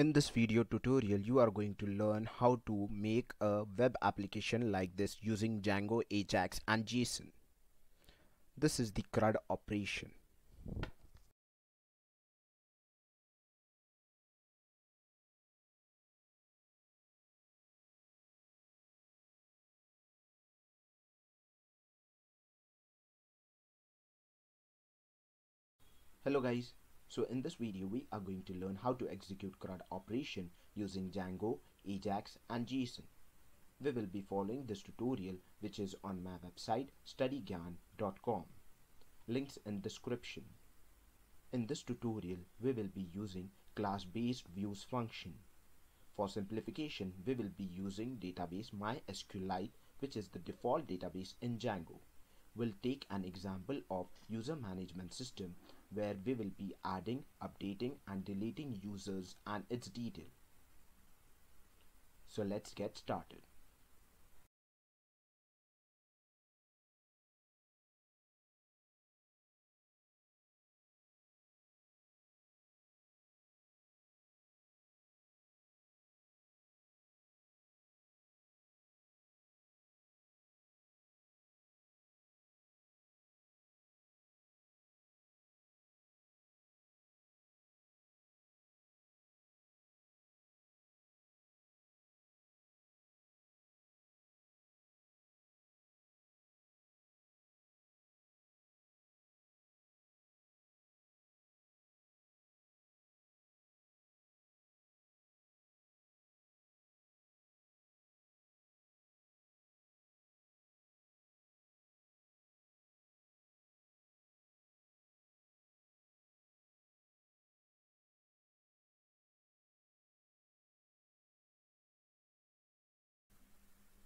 In this video tutorial, you are going to learn how to make a web application like this using Django, Ajax and JSON. This is the CRUD operation. Hello guys, so in this video we are going to learn how to execute CRUD operation using Django, Ajax and JSON. We will be following this tutorial which is on my website studygyaan.com. Links in description. In this tutorial we will be using class based views function. For simplification we will be using database MySQLite which is the default database in Django. We'll take an example of user management system where we will be adding, updating and deleting users and its detail. So let's get started.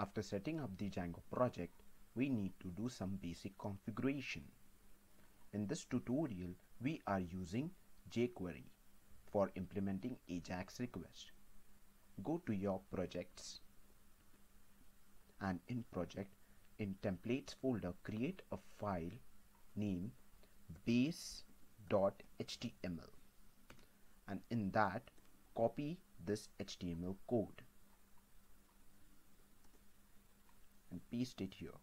After setting up the Django project, we need to do some basic configuration. In this tutorial, we are using jQuery for implementing Ajax request. Go to your projects and in project, in templates folder, create a file name base.html and in that copy this HTML code and paste it here.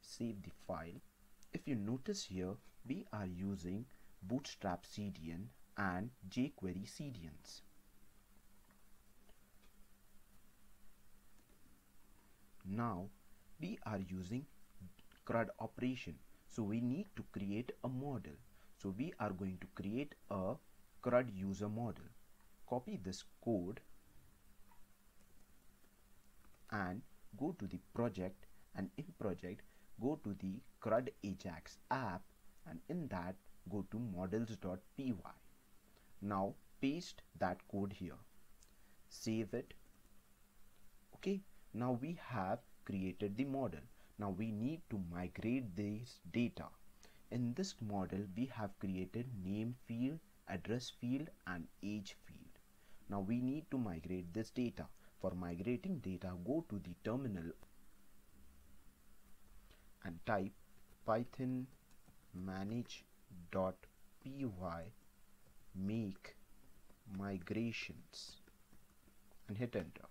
Save the file. If you notice here we are using bootstrap CDN and jQuery CDNs now we are using CRUD operation. So we need to create a model. So we are going to create a CRUD user model. Copy this code and go to the project and in project go to the CRUD Ajax app and in that go to models.py. Now paste that code here. Save it. Okay, now we have created the model. Now we need to migrate this data. In this model we have created name field, address field and age field. Now we need to migrate this data. For migrating data, go to the terminal and type python manage.py make migrations and hit enter.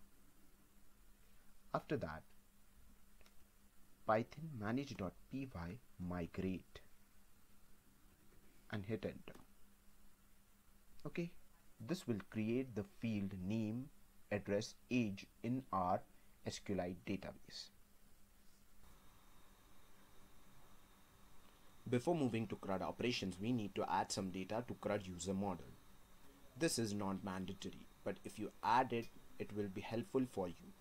After that, python manage.py migrate and hit enter. Okay, this will create the field name address age in our SQLite database. Before moving to CRUD operations, we need to add some data to CRUD user model. This is not mandatory, but if you add it, it will be helpful for you.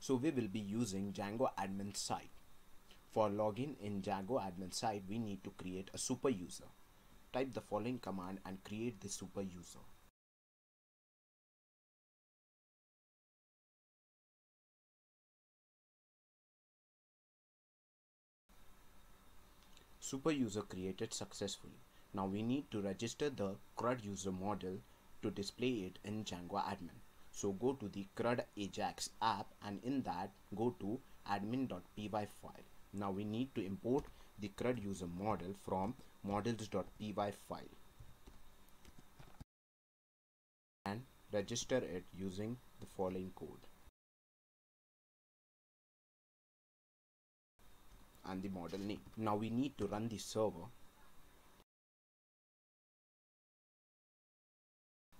So we will be using Django admin site. For login in Django admin site, we need to create a super user. Type the following command and create the super user. Super user created successfully. Now we need to register the CRUD user model to display it in Django admin. So go to the CRUD Ajax app and in that go to admin.py file. Now we need to import the CRUD user model from models.py file. And register it using the following code and the model name. Now we need to run the server.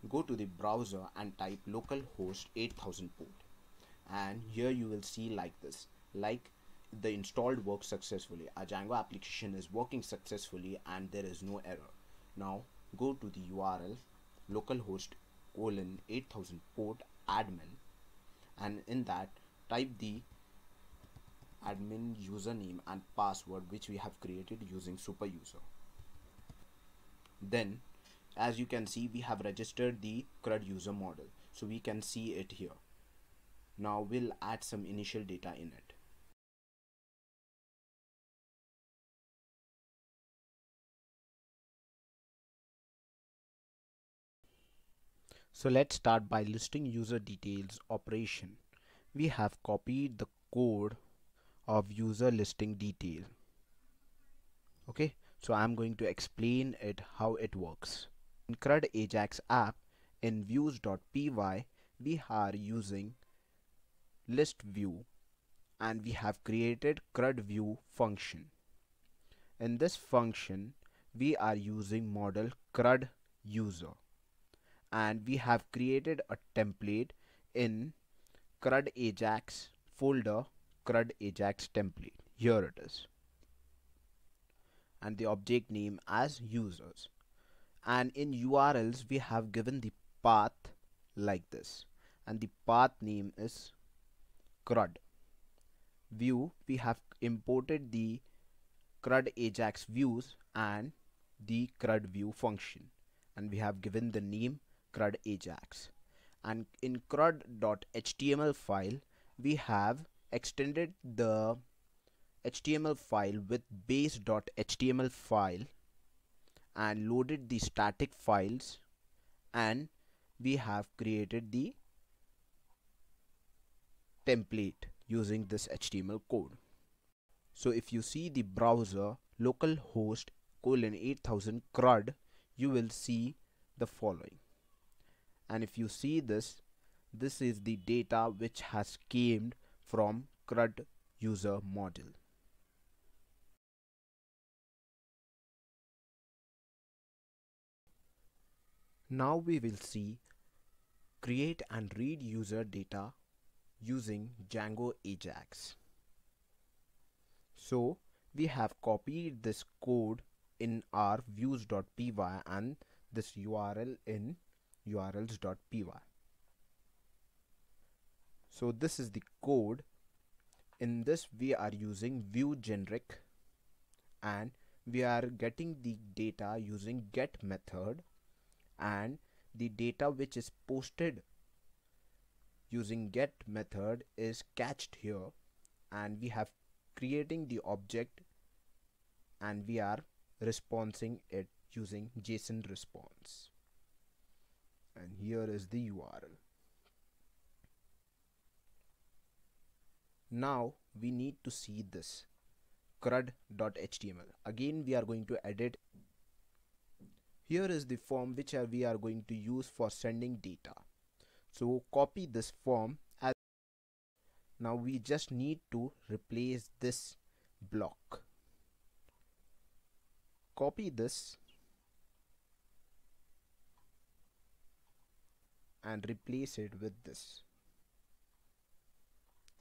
Go to the browser and type localhost 8000 port and here you will see like this like the installed works successfully our Django application is working successfully and there is no error now go to the URL localhost colon 8000 port admin and in that type the admin username and password which we have created using super user then as you can see we have registered the CRUD user model. So we can see it here. Now we'll add some initial data in it. So let's start by listing user details operation. We have copied the code of user listing detail. Okay, so I'm going to explain it how it works. In CRUD Ajax app in views.py we are using list view and we have created CRUD view function. In this function we are using model CRUD user and we have created a template in CRUD Ajax folder CRUD Ajax template. Here it is. And the object name as users. And in URLs we have given the path like this. And the path name is CRUD. View we have imported the CRUD Ajax views and the CRUD view function. And we have given the name CRUD Ajax and in crud.html file we have extended the HTML file with base.html file and loaded the static files and we have created the template using this HTML code. So if you see the browser localhost colon 8000 CRUD you will see the following and if you see this this is the data which has came from CRUD user model. Now we will see create and read user data using Django Ajax. So we have copied this code in our views.py and this URL in urls.py so this is the code in this we are using view generic and we are getting the data using get method and the data which is posted using get method is catched here and we have creating the object and we are responding it using JSON response and here is the URL. Now we need to see this crud.html. Again we are going to edit. Here is the form which we are going to use for sending data. So copy this form as now we just need to replace this block. Copy this and replace it with this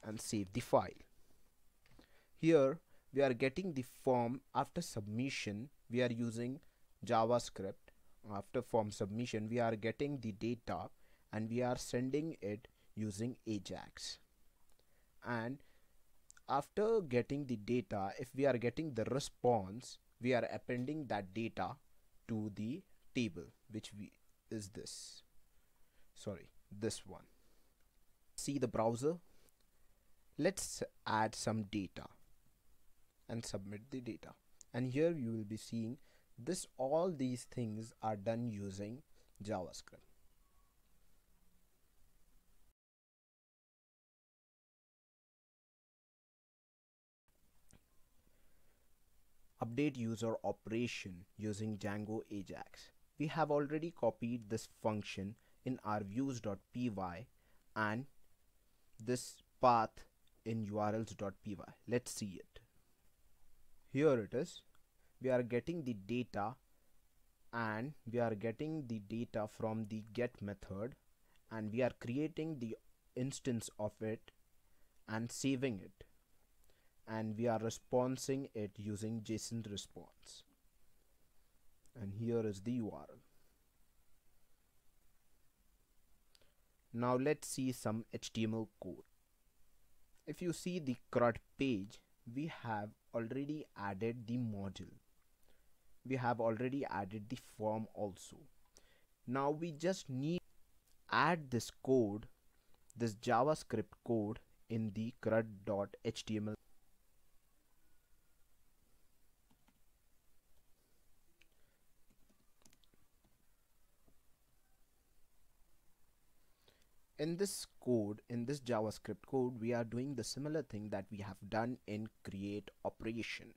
and save the file. Here we are getting the form after submission. We are using javascript. After form submission we are getting the data and we are sending it using ajax. And after getting the data if we are getting the response we are appending that data to the table which we is this. Sorry this one. See the browser let's add some data and submit the data. And here you will be seeing this all these things are done using JavaScript. Update user operation using Django Ajax. We have already copied this function in our views.py and this path in urls.py let's see it. Here it is. We are getting the data and we are getting the data from the get method and we are creating the instance of it and saving it. And we are responding it using JSON response. And here is the URL now let's see some HTML code if you see the CRUD page we have already added the module. We have already added the form also. Now we just need add this code this javascript code in the crud.html in this code in this javascript code we are doing the similar thing that we have done in create operation.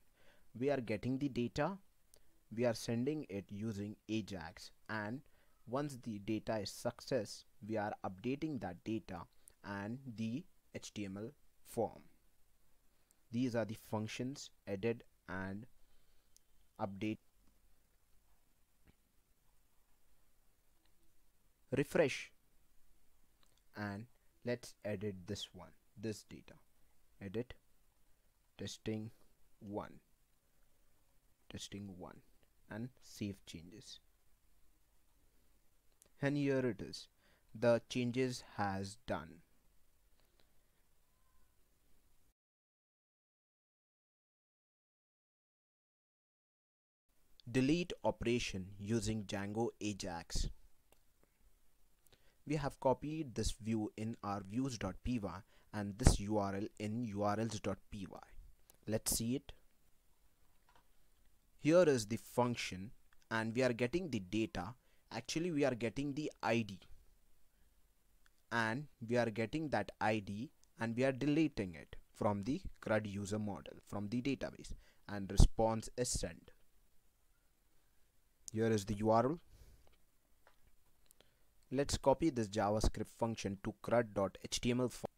We are getting the data we are sending it using ajax and once the data is success we are updating that data and the html form. These are the functions edit and update. Refresh and let's edit this one this data. Edit testing 1 testing 1 and save changes. And here it is. The changes has done. Delete operation using Django Ajax we have copied this view in our views.py and this URL in urls.py let's see it. Here is the function and we are getting the data. Actually we are getting the ID and we are getting that ID and we are deleting it from the CRUD user model from the database. And response is sent. Here is the URL let's copy this javascript function to crud.html file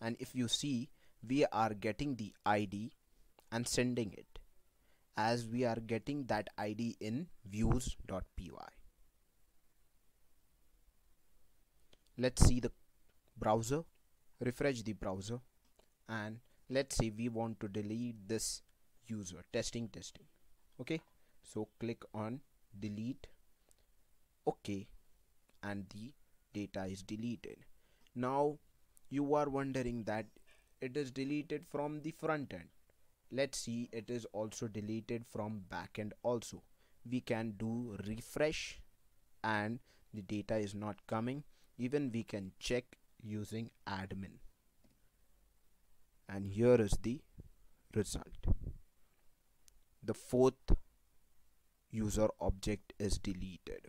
and if you see we are getting the id and sending it as we are getting that id in views.py let's see the browser refresh the browser and let's say we want to delete this user testing testing. Okay so click on delete. Ok and the data is deleted. Now you are wondering that it is deleted from the front end. Let's see it is also deleted from back end also. We can do refresh and the data is not coming. Even we can check using admin. And here is the result. The fourth user object is deleted